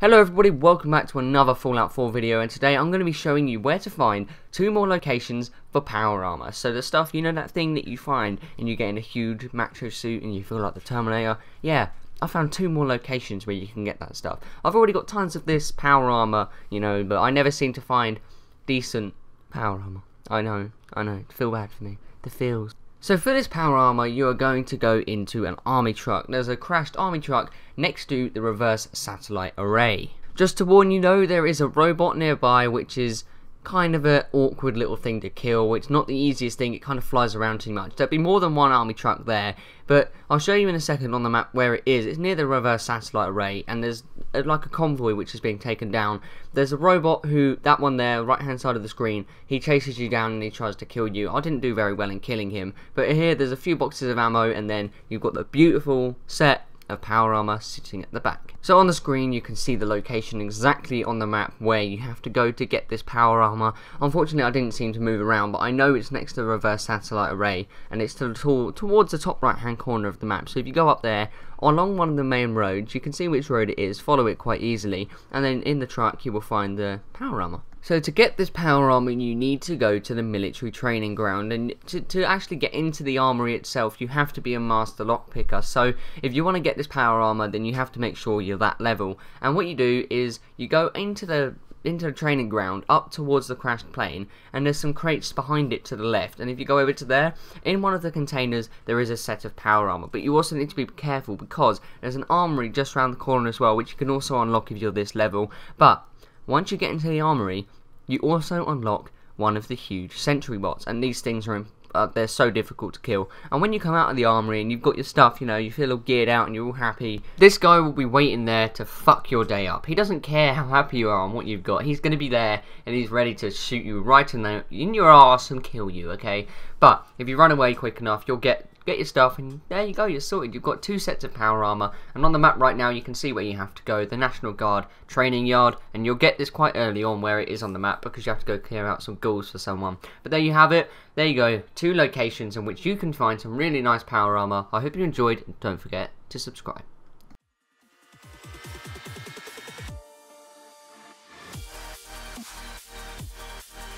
Hello everybody, welcome back to another Fallout 4 video and today I'm going to be showing you where to find two more locations for power armor. So the stuff, you know that thing that you find and you get in a huge macho suit and you feel like the Terminator? Yeah, I found two more locations where you can get that stuff. I've already got tons of this power armor, you know, but I never seem to find decent power armor. I know, I know, feel bad for me. The feels. So for this power armor, you are going to go into an army truck. There's a crashed army truck next to the reverse satellite array. Just to warn you though, there is a robot nearby which is kind of an awkward little thing to kill. It's not the easiest thing, it kind of flies around too much. There'll be more than one army truck there, but I'll show you in a second on the map where it is. It's near the reverse satellite array, and there's like a convoy which is being taken down. There's a robot who, that one there, right hand side of the screen, he chases you down and he tries to kill you. I didn't do very well in killing him, but here there's a few boxes of ammo, and then you've got the beautiful set of power armor sitting at the back. So on the screen you can see the location exactly on the map where you have to go to get this power armor. Unfortunately I didn't seem to move around but I know it's next to the reverse satellite array and it's to, to, towards the top right hand corner of the map. So if you go up there along one of the main roads you can see which road it is, follow it quite easily and then in the truck you will find the power armor. So to get this power armor you need to go to the military training ground. And to, to actually get into the armory itself you have to be a master lockpicker so if you want to get this power armor then you have to make sure you're that level. And what you do is you go into the into the training ground up towards the crashed plane and there's some crates behind it to the left. And if you go over to there in one of the containers there is a set of power armor. But you also need to be careful because there's an armory just around the corner as well which you can also unlock if you're this level. But once you get into the armory, you also unlock one of the huge sentry bots, and these things are uh, they're so difficult to kill. And when you come out of the armory and you've got your stuff, you know, you feel all geared out and you're all happy, this guy will be waiting there to fuck your day up. He doesn't care how happy you are and what you've got. He's going to be there and he's ready to shoot you right in, the, in your ass and kill you, okay? But if you run away quick enough, you'll get get your stuff, and there you go, you're sorted. You've got two sets of power armor, and on the map right now you can see where you have to go, the National Guard training yard, and you'll get this quite early on where it is on the map because you have to go clear out some ghouls for someone. But there you have it, there you go, two locations in which you can find some really nice power armor. I hope you enjoyed, and don't forget to subscribe.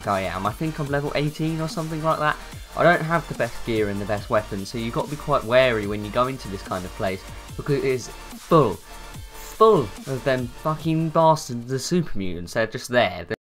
Oh am. I think I'm level 18 or something like that. I don't have the best gear and the best weapons, so you've got to be quite wary when you go into this kind of place, because it is full, full of them fucking bastards, the super mutants, they're just there.